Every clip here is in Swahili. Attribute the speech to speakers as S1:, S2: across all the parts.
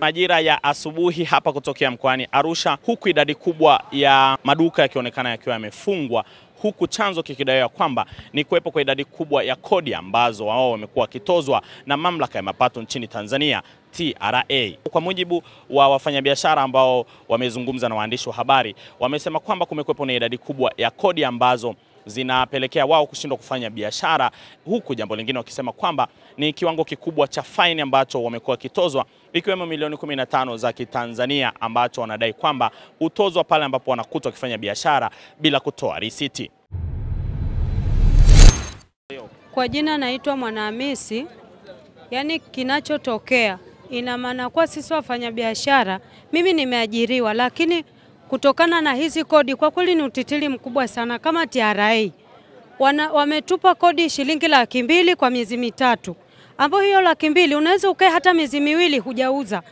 S1: Majira ya asubuhi hapa kutokea mkoani Arusha, huku idadi kubwa ya maduka yakionekana yakiwa yamefungwa, huku chanzo kikidaiwa kwamba ni kuwepo kwa idadi kubwa ya kodi ambazo wao wamekuwa wakitozwa na mamlaka ya mapato nchini Tanzania TRA. Kwa mujibu wa wafanyabiashara ambao wamezungumza na waandishi wa habari, wamesema kwamba kumekuwepo na idadi kubwa ya kodi ambazo zinapelekea wao kushindwa kufanya biashara, huku jambo lingine wakisema kwamba ni kiwango kikubwa cha faini ambacho wamekuwa wakitozwa ikiwemo milioni 15 za Kitanzania ambacho wanadai kwamba hutozwa pale ambapo wanakutwa wakifanya biashara bila kutoa risiti.
S2: Kwa jina naitwa Mwanahamisi. Yaani kinachotokea ina maana kuwa sisi wafanyabiashara, mimi nimeajiriwa, lakini kutokana na hizi kodi kwa kweli ni utitili mkubwa sana. Kama TRA wana, wametupa kodi shilingi laki mbili kwa miezi mitatu, ambayo hiyo laki mbili unaweza ukae hata miezi miwili hujauza.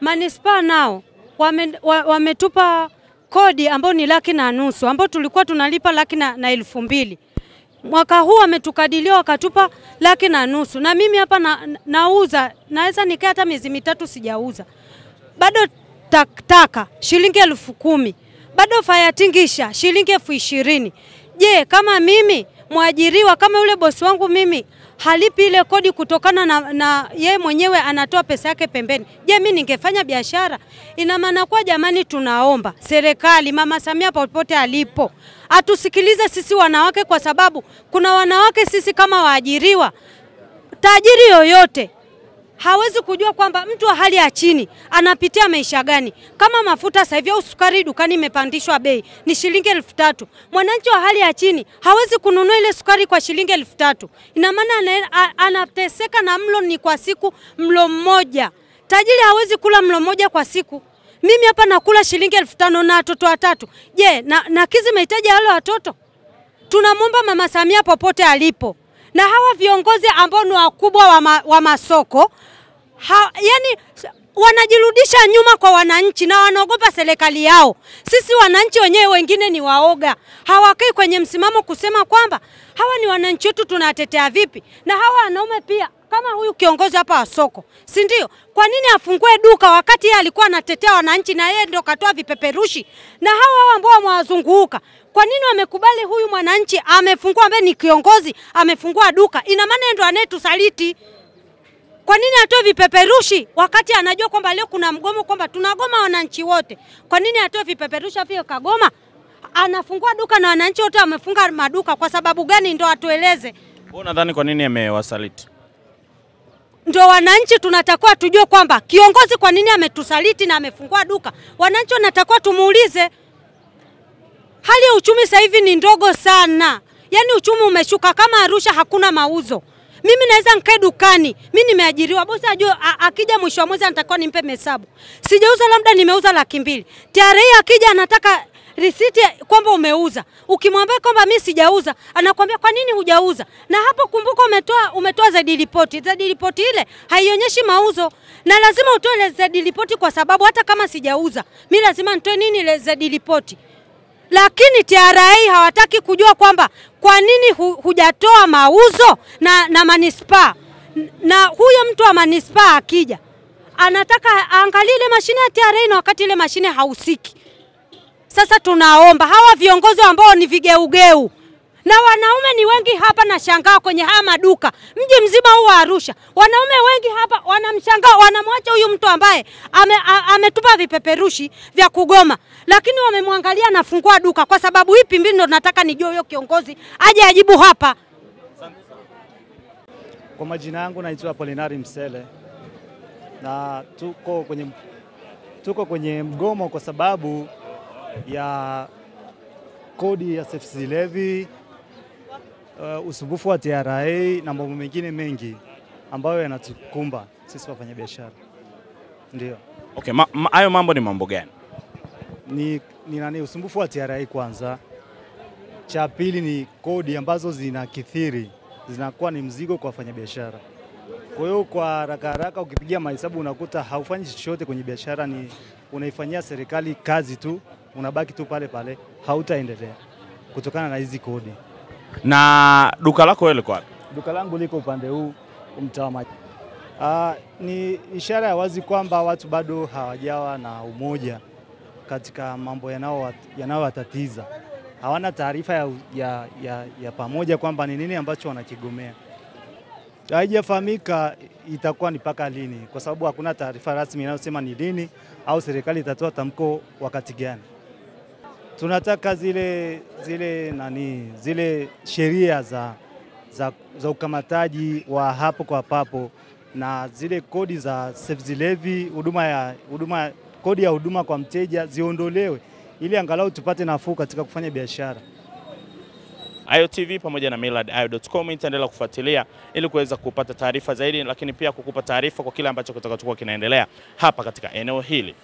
S2: Manispaa nao wame, wa, wametupa kodi ambayo ni laki na nusu, ambayo tulikuwa tunalipa laki na, na elfu mbili mwaka huu wametukadilia wakatupa laki na nusu, na mimi hapa na, nauza naweza nikaa hata miezi mitatu sijauza, bado taktaka shilingi elfu kumi. Bado fayatingisha shilingi elfu ishirini. Je, kama mimi mwajiriwa kama yule bosi wangu mimi halipi ile kodi kutokana na, na ye mwenyewe anatoa pesa yake pembeni, je, mimi ningefanya biashara? Ina maana kuwa jamani, tunaomba. Serikali, Mama Samia popote alipo atusikilize sisi wanawake, kwa sababu kuna wanawake sisi kama waajiriwa, tajiri yoyote hawezi kujua kwamba mtu wa hali ya chini anapitia maisha gani. Kama mafuta sasa hivi au sukari dukani imepandishwa bei ni shilingi elfu tatu, mwananchi wa hali ya chini hawezi kununua ile sukari kwa shilingi elfu tatu. Ina maana anateseka na mlo ni kwa siku mlo mmoja. Tajiri hawezi kula mlo mmoja kwa siku. Mimi hapa nakula shilingi elfu tano na watoto watatu. Je, na, nakizi mahitaji ya wale watoto? Tunamwomba Mama Samia popote alipo na hawa viongozi ambao ni wakubwa wa, ma, wa masoko ha, yani wanajirudisha nyuma kwa wananchi na wanaogopa serikali yao. Sisi wananchi wenyewe wengine ni waoga, hawakai kwenye msimamo kusema kwamba hawa ni wananchi wetu, tunatetea vipi? Na hawa wanaume pia kama huyu kiongozi hapa wa soko, si ndio? Kwa nini afungue duka wakati yeye alikuwa anatetea wananchi na yeye ndio katoa vipeperushi? Na hawa hawa ambao wamewazunguka kwa nini wamekubali huyu mwananchi amefungua, ambaye ni kiongozi amefungua duka? Ina maana ndio anayetusaliti. Kwa nini atoe vipeperushi wakati anajua kwamba leo kuna mgomo, kwamba tunagoma wananchi wote? Kwa nini atoe vipeperushi afike kagoma? Anafungua duka na wananchi wote wamefunga maduka, kwa sababu gani? Ndo atueleze.
S1: Wewe unadhani kwa nini amewasaliti?
S2: Ndo wananchi tunatakiwa tujue kwamba kiongozi kwa nini ametusaliti na amefungua duka. Wananchi wanatakiwa tumuulize. Hali ya uchumi sasa hivi ni ndogo sana, yaani uchumi umeshuka. Kama Arusha hakuna mauzo, mimi naweza nikae dukani, mi nimeajiriwa, bosi ajue, akija mwisho wa mwezi anatakiwa nimpe hesabu, sijauza labda nimeuza laki mbili. TRA akija anataka risiti kwamba umeuza, ukimwambia kwamba mi sijauza, anakwambia kwa nini hujauza? Na hapo kumbuka, umetoa umetoa zaidi ripoti. Zaidi ripoti ile haionyeshi mauzo, na lazima utoe zaidi ripoti, kwa sababu hata kama sijauza mi lazima nitoe nini, zedi ripoti lakini TRA hawataki kujua kwamba kwa nini hu, hujatoa mauzo na, na manispaa na huyo mtu wa manispaa akija anataka aangalie ile mashine ya TRA na wakati ile mashine hausiki. Sasa tunaomba hawa viongozi ambao ni vigeugeu na wanaume ni wengi hapa, na shangaa kwenye haya maduka mji mzima huu wa Arusha, wanaume wengi hapa wanamshangaa, wanamwacha huyu mtu ambaye ametupa ame vipeperushi vya kugoma, lakini wamemwangalia anafungua duka. Kwa sababu ipi? Mimi ndo nataka nijue huyo kiongozi aje ajibu hapa.
S3: Kwa majina yangu naitwa Polinari Msele na tuko kwenye, tuko kwenye mgomo kwa sababu ya kodi ya CFC levy uh, usumbufu wa TRA na mambo mengine mengi ambayo yanatukumba sisi wafanyabiashara. Ndio.
S1: Okay, hayo ma, ma, mambo ni mambo gani?
S3: Ni, ni nani? Usumbufu wa TRA kwanza. Cha pili ni kodi ambazo zinakithiri, zinakuwa ni mzigo kwa wafanyabiashara. Kwa hiyo kwa haraka haraka ukipigia mahesabu unakuta haufanyi chochote kwenye biashara, ni unaifanyia serikali kazi tu, unabaki tu pale pale, hautaendelea kutokana na hizi kodi.
S1: Na duka lako wewe liko wapi?
S3: Duka langu liko upande huu mtaa wa. Ah, ni ishara ya wazi kwamba watu bado hawajawa na umoja katika mambo yanayowatatiza. Hawana taarifa ya, ya, ya, ya pamoja kwamba ni nini ambacho wanakigomea. Haijafahamika itakuwa ni mpaka lini, kwa sababu hakuna taarifa rasmi inayosema ni lini au serikali itatoa tamko wakati gani. Tunataka zile, zile, nani, zile sheria za, za, za ukamataji wa hapo kwa papo na zile kodi za service levy, huduma ya, huduma, kodi ya huduma kwa mteja ziondolewe ili angalau tupate nafuu katika kufanya biashara.
S1: IOTV pamoja na millardayo.com itaendelea kufuatilia ili kuweza kupata taarifa zaidi, lakini pia kukupa taarifa kwa kile ambacho kitakachokuwa kinaendelea hapa katika eneo hili.